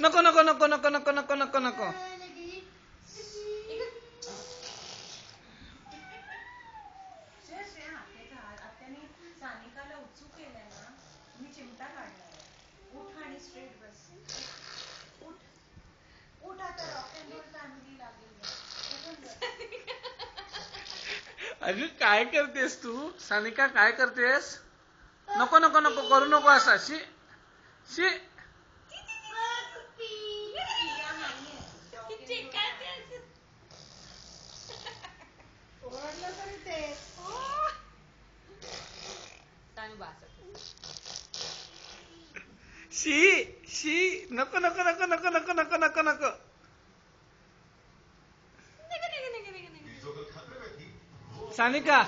नको नको नको नको नको नको नको नको. अरे अगं काय करतेस तू? सानिका काय करतेस? नको नको नको करू नको असा. शी शी. शी शी नको नको नको नको नको नको नको नको सानिका